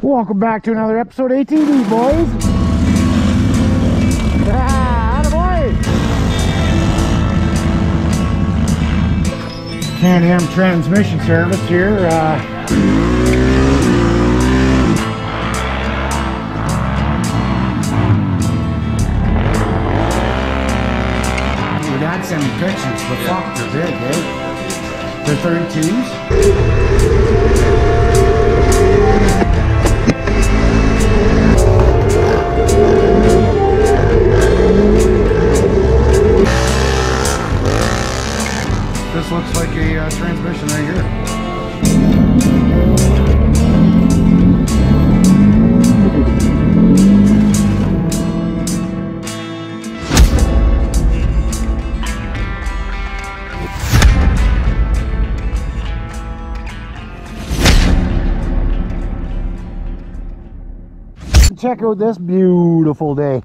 Welcome back to another episode of ehTV, boys. Ah, attaboy. Can-Am transmission service here. Uh, sent me pictures, but fuck, they're big, eh? They're 32s? This looks like a uh, transmission right here. Check out this beautiful day.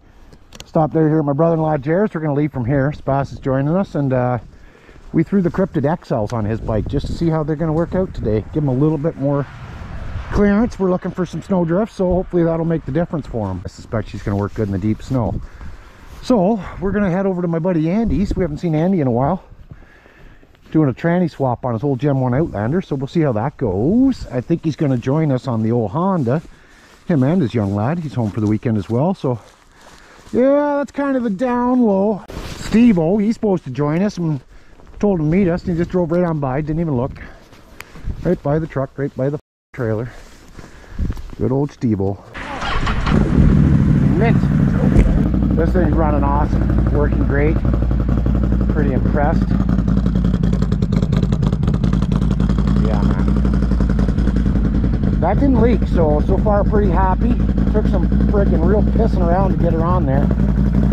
Stop there here. My brother-in-law Jairus. We're to leave from here. Spas is joining us, and uh, we threw the Cryptid XLs on his bike just to see how they're going to work out today. Give him a little bit more clearance. We're looking for some snow drifts, so hopefully that'll make the difference for him. I suspect she's going to work good in the deep snow. So we're going to head over to my buddy Andy's. We haven't seen Andy in a while. Doing a tranny swap on his old Gen 1 Outlander, so we'll see how that goes. I think he's going to join us on the old Honda. Him and his young lad. He's home for the weekend as well, so yeah, that's kind of the down low. Steve-O, he's supposed to join us and told him to meet us, and he just drove right on by, didn't even look. Right by the truck, right by the trailer. Good old Steve-O. Mint. This thing's running awesome, working great. Pretty impressed. Yeah. That didn't leak, so so far pretty happy. Took some friggin' real pissing around to get her on there.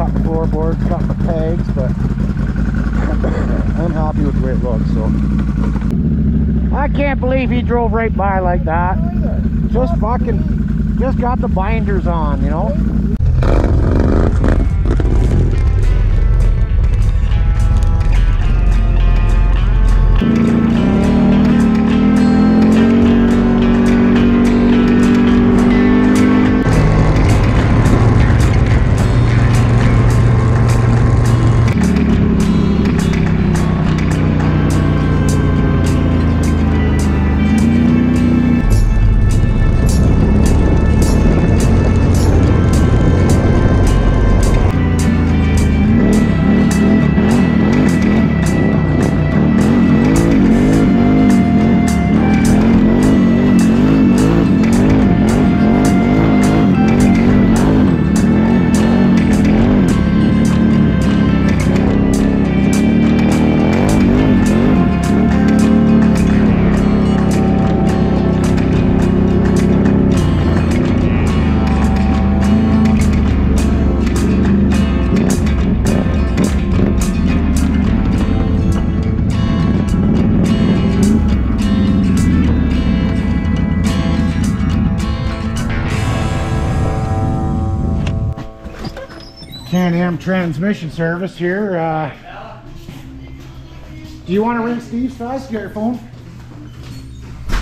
Cut the floorboards, cut the pegs, but I'm happy with the way it looks, so. I can't believe he drove right by like that. Just fucking, just got the binders on, you know? Can-Am transmission service here. Uh, do you want to ring Steve's fast? You got your phone?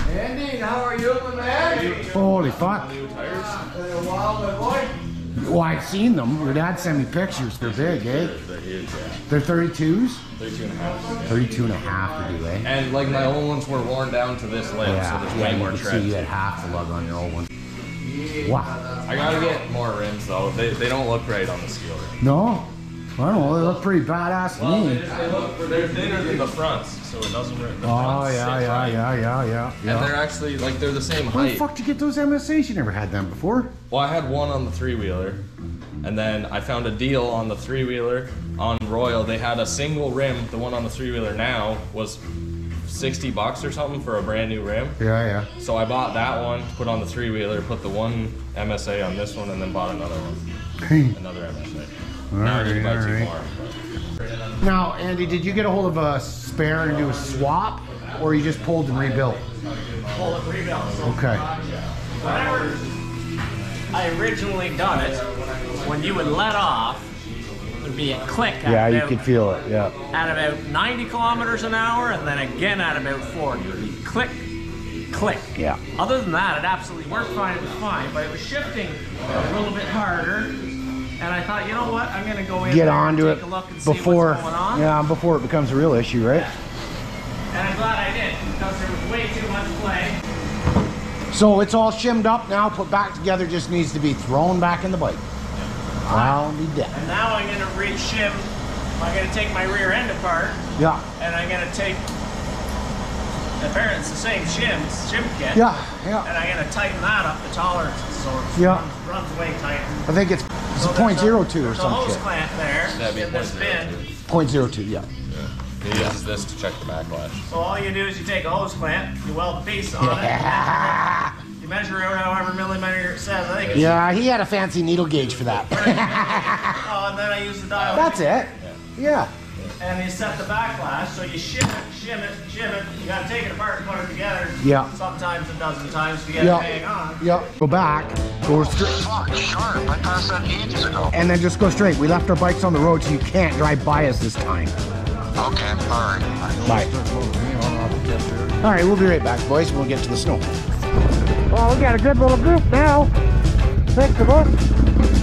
Andy, how are you, my man? Holy fuck. Been a while, my boy. Well, I've seen them. Your dad sent me pictures. They're big, eh? They're huge, yeah. They're 32s? 32 and a half. 32 and a half to do, eh? And like my old ones were worn down to this length, so Yeah, there's yeah, way more can see tread. you had half the lug on your old one. Wow. I gotta get more rims though. They, they don't look right on the rim. No? I don't know. They look pretty badass to Well, they, me. just, they look they're thinner than the fronts, so it doesn't. rip- The Oh, yeah, yeah, right. yeah, yeah, yeah, And they're actually like they're the same Where the fuck did you get those MSAs? You never had them before? Well, I had one on the three wheeler, and then I found a deal on the three wheeler on Royal. They had a single rim. The one on the three wheeler now was 60 bucks or something for a brand new rim. Yeah, yeah. So I bought that one, put on the three wheeler, put the one MSA on this one, and then bought another one, another MSA. now I need buy Alright, two alright. more. Now, Andy, did you get a hold of a spare and do a swap, or you just pulled and rebuilt? Pull it rebuilt. Okay. Whenever I originally done it, when you would let off, a click Yeah, you about, could feel it. Yeah. at about 90 kilometers an hour, and then again at about 40. It'd be click, click. Yeah. Other than that, it absolutely worked fine. It was fine, but it was shifting a little bit harder. And I thought, you know what? I'm gonna go in Get onto and it take a look and see before, what's going on. yeah, before it becomes a real issue, right? And I'm glad I did because there was way too much play. So it's all shimmed up now, put back together, just needs to be thrown back in the bike. I'll be dead. And now I'm gonna re-shim. I'm gonna take my rear end apart Yeah, and I'm gonna take. Apparently, it's the same shim, shim kit. yeah, yeah. And I'm gonna tighten that up the tolerances so it Yeah. runs, runs way tighter. I think it's, it's So a point zero two or there's some a hose clamp there That'd be in this bin. 0.02. Point zero two, yeah. He uses this to check the backlash. So all you do is you take a hose clamp, you weld a piece on it, you measure it however millimeter it says. I think it's Yeah, he had a fancy needle gauge for that. Oh, and then I use the dial. That's it. Yeah. And you set the backlash, so you shim it, shim it, shim it. You gotta take it apart and put it together. Yeah. Sometimes a dozen times to get Yeah. it hang on. Yeah. Go back, go oh, straight, Fuck, sharp. I passed that ages ago. and then just go straight. We left our bikes on the road, so you can't drive by us this time. Okay, alright. Bye. All right, we'll be right back, boys. We'll get to the snow. Well, we got a good little group now. Six of us.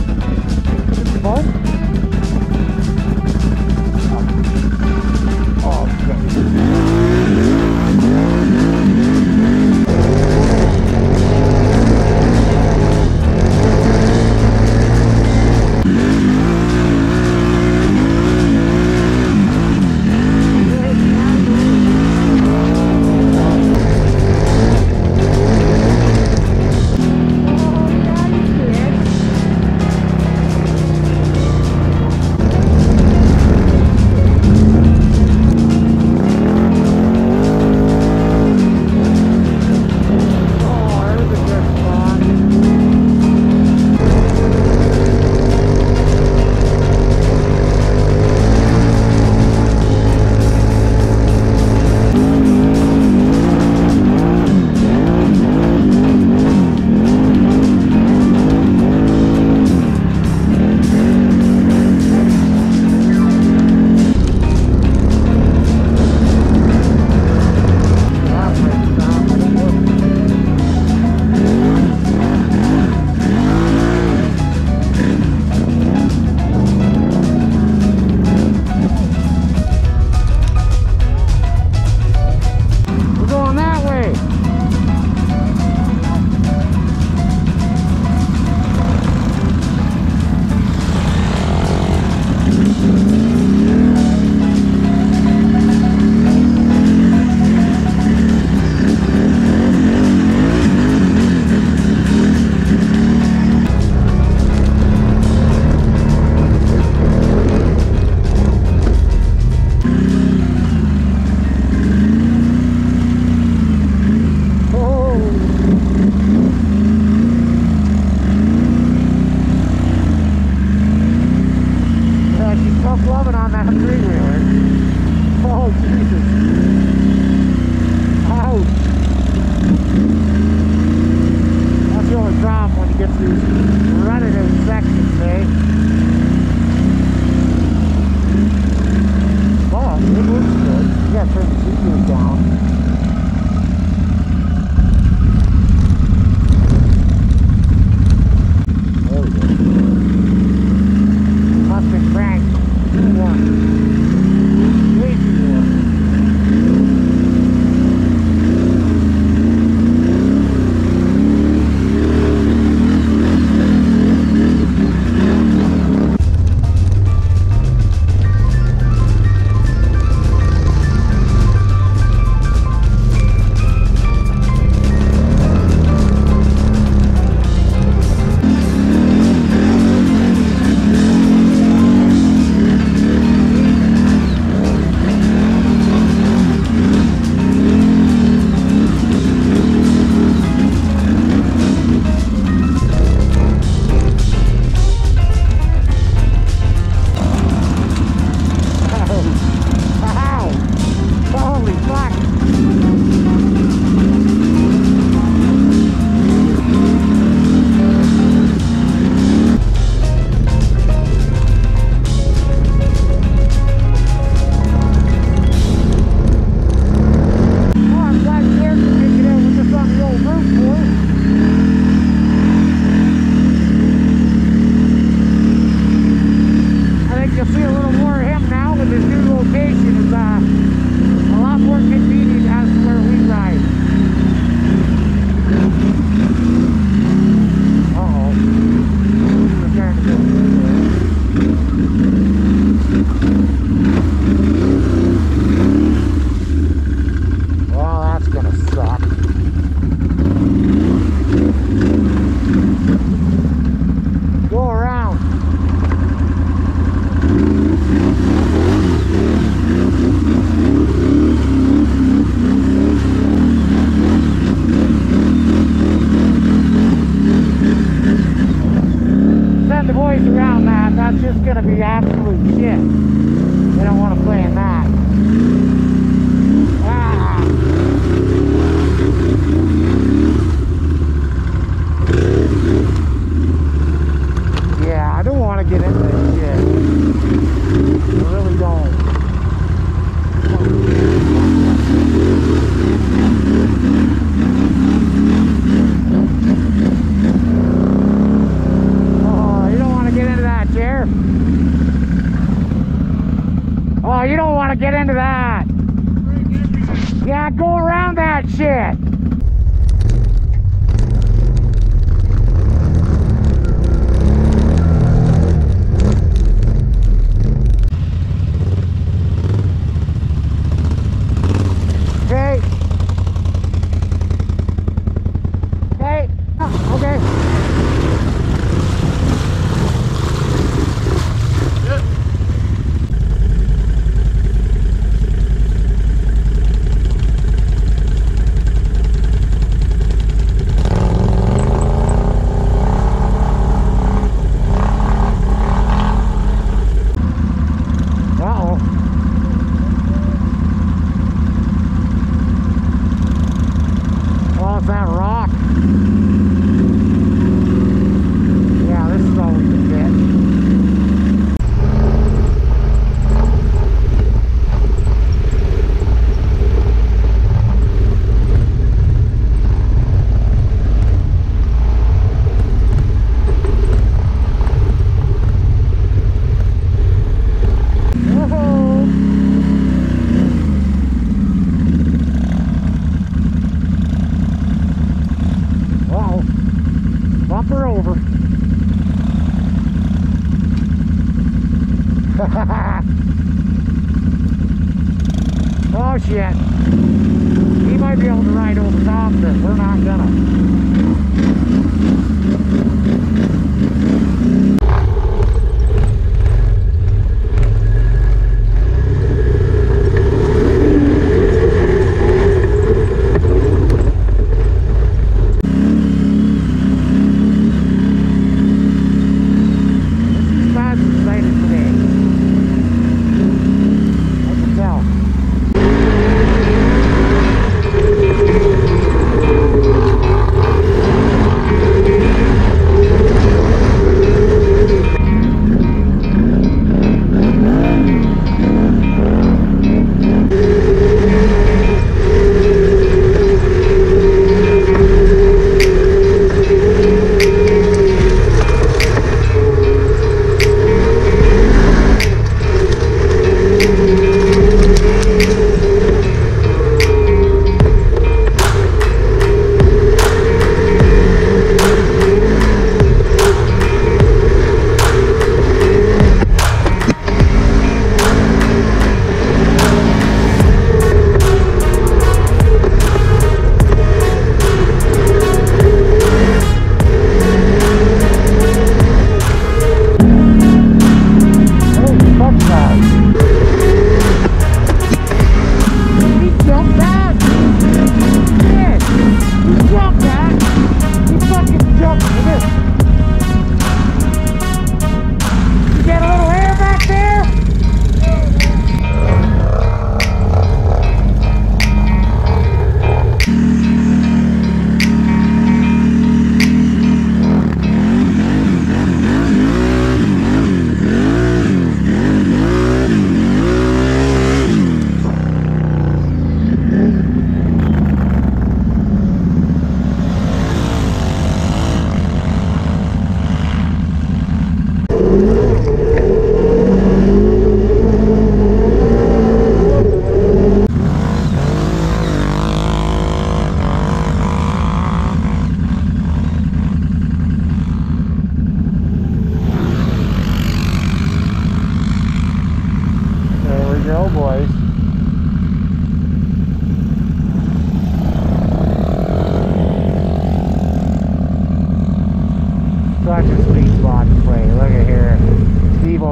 That shit.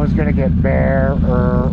Steve is gonna get bear er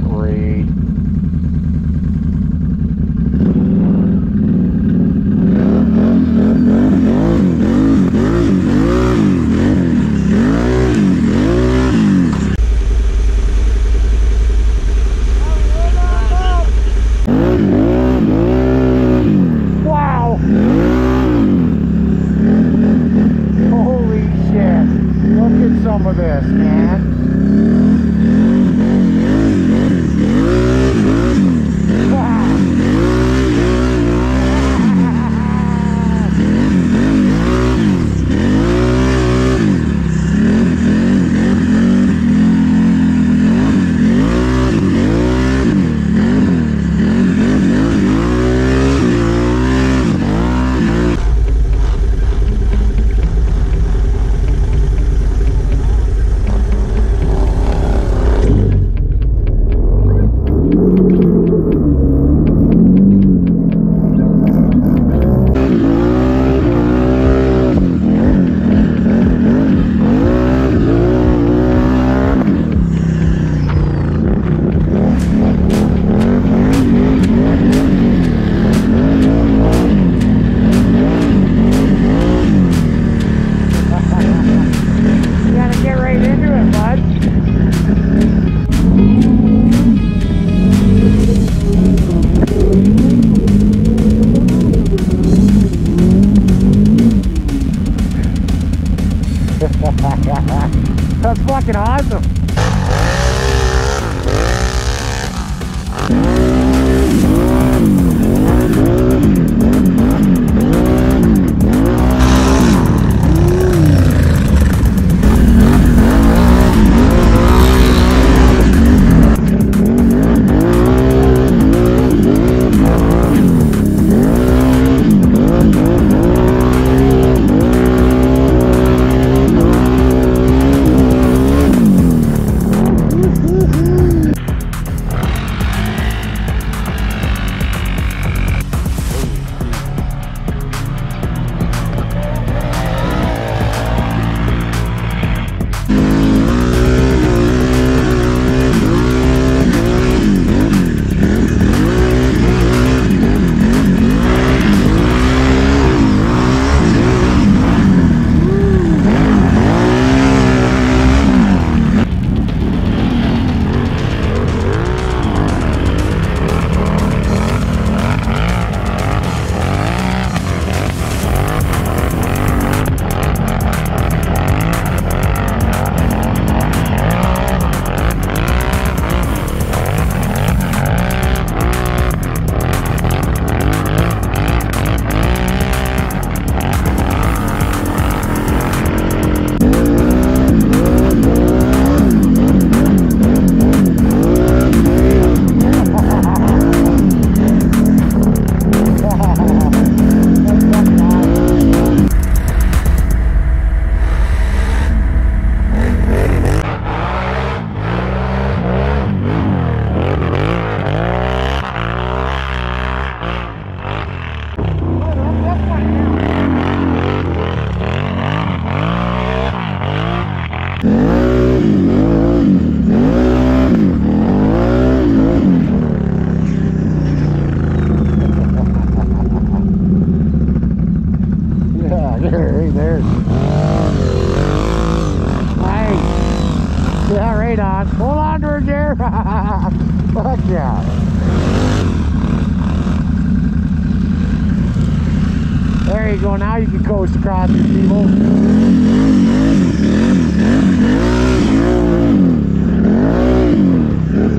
There you go, now you can coast across the people.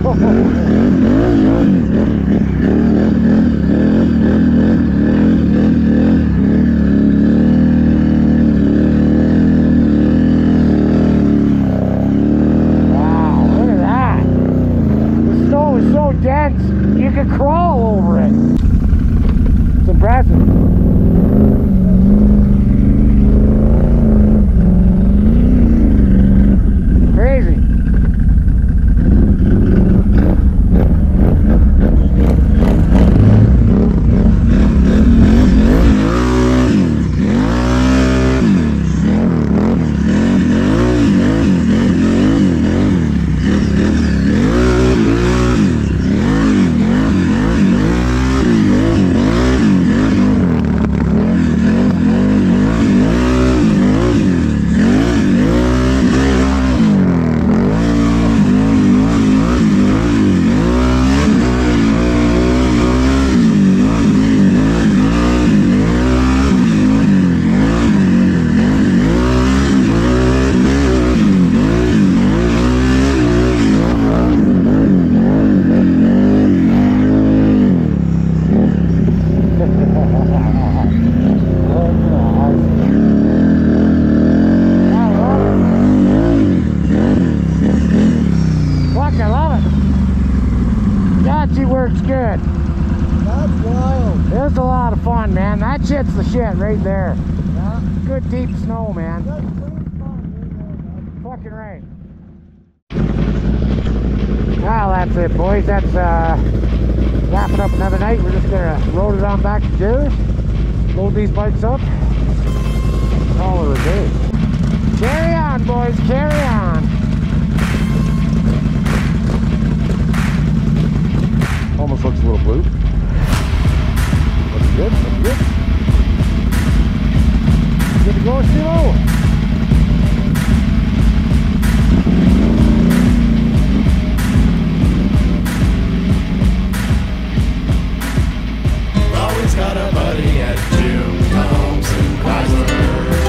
Oh. load these bikes up, call it a day. Carry on, boys, carry on. Almost looks a little blue. Looks good, looks good. Good to go, Steve-O. you.